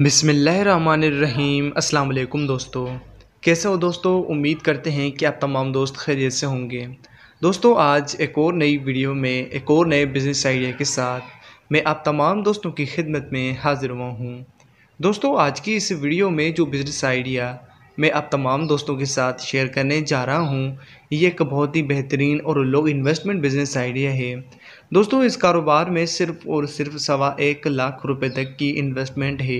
बिसमीम वालेकुम दोस्तों। कैसे हो दोस्तों? उम्मीद करते हैं कि आप तमाम दोस्त खैरियत से होंगे। दोस्तों, आज एक और नई वीडियो में, एक और नए बिज़नेस आइडिया के साथ मैं आप तमाम दोस्तों की खिदमत में हाज़िर हुआ हूँ। दोस्तों, आज की इस वीडियो में जो बिज़नेस आइडिया मैं आप तमाम दोस्तों के साथ शेयर करने जा रहा हूँ। ये एक बहुत ही बेहतरीन और लो इन्वेस्टमेंट बिज़नेस आइडिया है। दोस्तों, इस कारोबार में सिर्फ़ और सिर्फ़ सवा एक लाख रुपए तक की इन्वेस्टमेंट है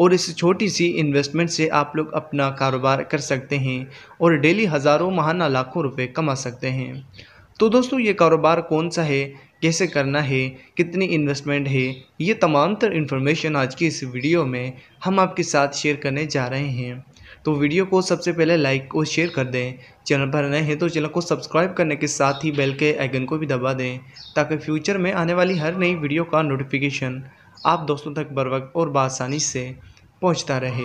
और इस छोटी सी इन्वेस्टमेंट से आप लोग अपना कारोबार कर सकते हैं और डेली हज़ारों महाना लाखों रुपए कमा सकते हैं। तो दोस्तों, ये कारोबार कौन सा है? कैसे करना है? कितनी इन्वेस्टमेंट है? ये तमाम तर इन्फॉर्मेशन आज की इस वीडियो में हम आपके साथ शेयर करने जा रहे हैं। तो वीडियो को सबसे पहले लाइक और शेयर कर दें। चैनल पर नए हैं तो चैनल को सब्सक्राइब करने के साथ ही बेल के आइकन को भी दबा दें, ताकि फ्यूचर में आने वाली हर नई वीडियो का नोटिफिकेशन आप दोस्तों तक बर वक्त और बासानी से पहुँचता रहे।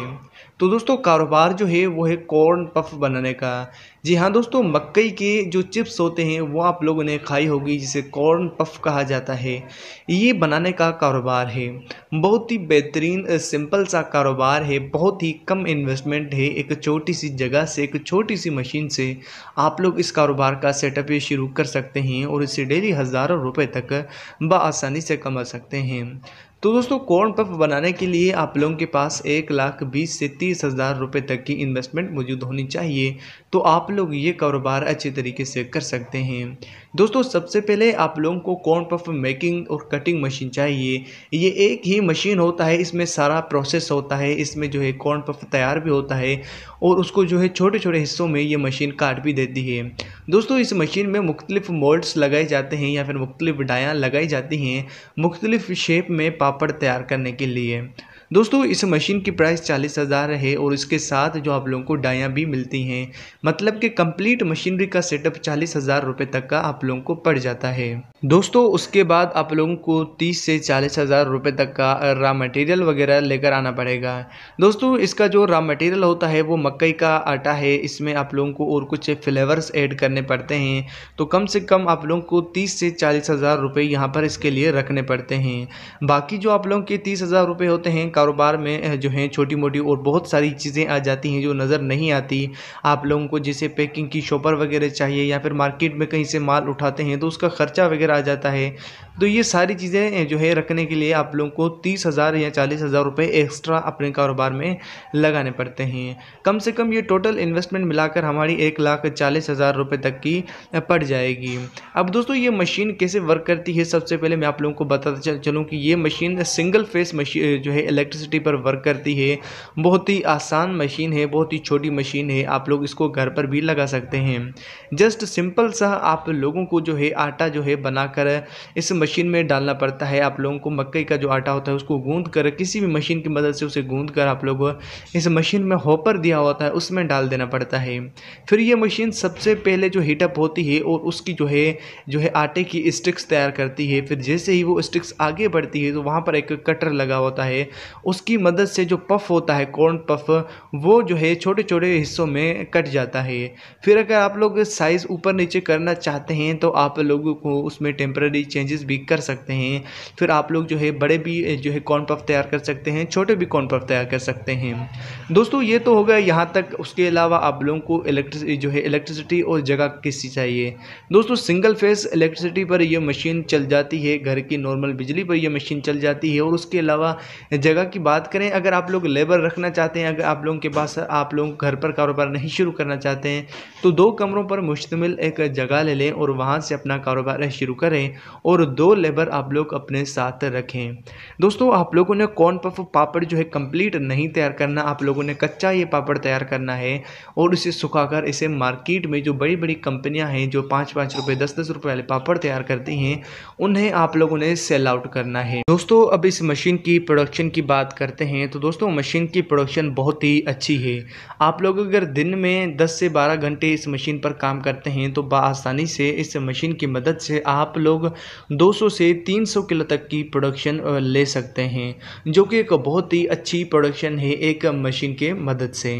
तो दोस्तों, कारोबार जो है, वो है कॉर्न पफ बनाने का। जी हाँ दोस्तों मकई के जो चिप्स होते हैं, वो आप लोगों ने खाई होगी, जिसे कॉर्न पफ कहा जाता है। ये बनाने का कारोबार है। बहुत ही बेहतरीन सिंपल सा कारोबार है। बहुत ही कम इन्वेस्टमेंट है। एक छोटी सी जगह से, एक छोटी सी मशीन से आप लोग इस कारोबार का सेटअप ये शुरू कर सकते हैं और इसे डेली हज़ारों रुपये तक बसानी से कमा सकते हैं। तो दोस्तों कॉर्न पफ बनाने के लिए आप लोगों के पास एक लाख बीस से तीस हज़ार रुपये तक की इन्वेस्टमेंट मौजूद होनी चाहिए। तो आप लोग ये कारोबार अच्छे तरीके से कर सकते हैं। दोस्तों, सबसे पहले आप लोगों को कॉर्न पफ मेकिंग और कटिंग मशीन चाहिए। ये एक ही मशीन होता है, इसमें सारा प्रोसेस होता है, इसमें जो है कॉर्न पफ तैयार भी होता है और उसको जो है छोटे छोटे हिस्सों में ये मशीन काट भी देती है। दोस्तों, इस मशीन में मुख्तलिफ़ मोल्ड्स लगाए जाते हैं या फिर मुख्तलिफ़ डायाँ लगाई जाती हैं। मुख्तलिफ़ शेप में पापड़ तैयार करने के लिए। दोस्तों, इस मशीन की प्राइस चालीस हज़ार है और इसके साथ जो आप लोगों को डायाँ भी मिलती हैं। मतलब कि कंप्लीट मशीनरी का सेटअप चालीस हज़ार रुपये तक का आप लोगों को पड़ जाता है। दोस्तों, उसके बाद आप लोगों को तीस से चालीस हज़ार रुपये तक का रा मटेरियल वगैरह लेकर आना पड़ेगा। दोस्तों, इसका जो रॉ मटेरियल होता है, वो मकई का आटा है। इसमें आप लोगों को और कुछ फ्लेवर्स ऐड करने पड़ते हैं। तो कम से कम आप लोगों को तीस से चालीस हज़ार रुपये यहाँ पर इसके लिए रखने पड़ते हैं। बाकी जो आप लोगों के तीस हज़ार रुपये होते हैं कारोबार में जो है छोटी मोटी और बहुत सारी चीज़ें आ जाती हैं जो नज़र नहीं आती। आप लोगों को जैसे पैकिंग की शॉपर वगैरह चाहिए या फिर मार्केट में कहीं से माल उठाते हैं तो उसका ख़र्चा वगैरह आ जाता है। तो ये सारी चीज़ें जो है रखने के लिए आप लोगों को तीस हज़ार या चालीस हज़ार रुपये एक्स्ट्रा अपने कारोबार में लगाने पड़ते हैं। कम से कम ये टोटल इन्वेस्टमेंट मिलाकर हमारी एक लाख चालीस हज़ार रुपये तक की पड़ जाएगी। अब दोस्तों ये मशीन कैसे वर्क करती है, सबसे पहले मैं आप लोगों को बताता चलूँ कि ये मशीन सिंगल फेस मशीन जो है इलेक्ट्रिसिटी पर वर्क करती है। बहुत ही आसान मशीन है, बहुत ही छोटी मशीन है। आप लोग इसको घर पर भी लगा सकते हैं। जस्ट सिंपल सा आप लोगों को जो है आटा जो है बनाकर इस मशीन में डालना पड़ता है। आप लोगों को मकई का जो आटा होता है उसको गूंद कर, किसी भी मशीन की मदद से उसे गूंद कर आप लोग इस मशीन में होपर दिया होता है, उसमें डाल देना पड़ता है। फिर ये मशीन सबसे पहले जो हीटअप होती है और उसकी जो है जो है आटे की स्टिक्स तैयार करती है। फिर जैसे ही वो स्टिक्स आगे बढ़ती है तो वहाँ पर एक कटर लगा होता है उसकी मदद से जो पफ होता है कॉर्न पफ वो जो है छोटे छोटे हिस्सों में कट जाता है। फिर अगर आप लोग साइज़ ऊपर नीचे करना चाहते हैं तो आप लोगों को उसमें टेम्प्रेरी चेंजेस भी कर सकते हैं। फिर आप लोग जो है बड़े भी, जो है कॉर्न पफ तैयार कर सकते हैं, छोटे भी कॉर्न पफ तैयार कर सकते हैं। दोस्तों, ये तो हो गया यहाँ तक। उसके अलावा आप लोगों को इलेक्ट्रिसिटी जो है इलेक्ट्रिसिटी और जगह किसी चाहिए? दोस्तों सिंगल फेस इलेक्ट्रिसिटी पर यह मशीन चल जाती है। घर की नॉर्मल बिजली पर यह मशीन चल जाती है। और उसके अलावा जगह की बात करें, अगर आप लोग लेबर रखना चाहते हैं, अगर आप लोगों के पास, आप लोग घर पर कारोबार नहीं शुरू करना चाहते हैं तो दो कमरों पर मुश्तमिल एक जगह ले लें और वहाँ से अपना कारोबार शुरू करें और दो लेबर आप लोग अपने साथ रखें। दोस्तों, आप लोगों ने कौन पफ, पापड़ जो है कंप्लीट नहीं तैयार करना, आप लोगों ने कच्चा ये पापड़ तैयार करना है और इसे सुखाकर इसे मार्केट में जो बड़ी बड़ी कंपनियाँ हैं, जो पाँच पाँच रुपये दस दस रुपये वाले पापड़ तैयार करती हैं, उन्हें आप लोगों ने सेल आउट करना है। दोस्तों, अब इस मशीन की प्रोडक्शन की बात करते हैं तो दोस्तों, मशीन की प्रोडक्शन बहुत ही अच्छी है। आप लोग अगर दिन में 10 से 12 घंटे इस मशीन पर काम करते हैं तो बसानी से इस मशीन की मदद से आप लोग 200 से 300 किलो तक की प्रोडक्शन ले सकते हैं, जो कि एक बहुत ही अच्छी प्रोडक्शन है एक मशीन के मदद से।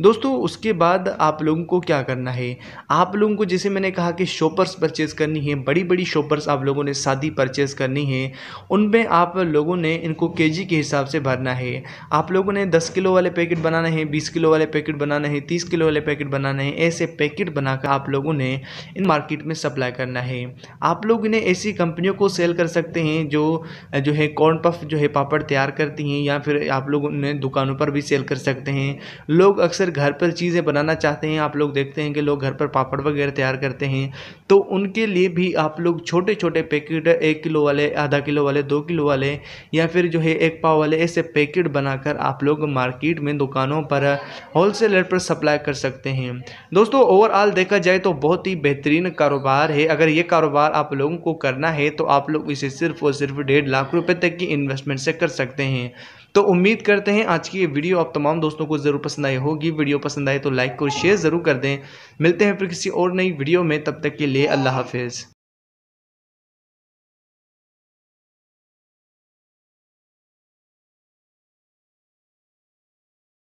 दोस्तों, उसके बाद आप लोगों को क्या करना है? आप लोगों को जैसे मैंने कहा कि शॉपर्स परचेज़ करनी है बड़ी बड़ी शॉपर्स आप लोगों ने शादी परचेज़ करनी है, उनमें आप लोगों ने इनको के के हिसाब से भरना है। आप लोगों ने दस किलो वाले पैकेट बनाना है, बीस किलो वाले पैकेट बनाने हैं, तीस किलो वाले पैकेट बनाने हैं, ऐसे पैकेट बनाकर आप लोगों ने इन मार्केट में सप्लाई करना है। आप लोग इन्हें ऐसी कंपनियों को सेल कर सकते हैं जो जो है कॉर्न पफ जो है पापड़ तैयार करती हैं या फिर आप लोग उन्हें दुकानों पर भी सेल कर सकते हैं। लोग अक्सर घर पर चीज़ें बनाना चाहते हैं। आप लोग देखते हैं कि लोग घर पर पापड़ वगैरह तैयार करते हैं। तो उनके लिए भी आप लोग छोटे छोटे पैकेट एक किलो वाले, आधा किलो वाले, दो किलो वाले या फिर जो है एक पाव वाले ऐसे पैकेट बनाकर आप लोग मार्केट में दुकानों पर होलसेल रेट पर सप्लाई कर सकते हैं। दोस्तों, ओवरऑल देखा जाए तो बहुत ही बेहतरीन कारोबार है। अगर ये कारोबार आप लोगों को करना है तो आप लोग इसे सिर्फ़ और सिर्फ़ डेढ़ लाख रुपए तक की इन्वेस्टमेंट से कर सकते हैं। तो उम्मीद करते हैं, आज की ये वीडियो आप तमाम दोस्तों को ज़रूर पसंद आई होगी। वीडियो पसंद आए तो लाइक और शेयर ज़रूर कर दें। मिलते हैं फिर किसी और नई वीडियो में। तब तक के लिए अल्लाह हाफिज़।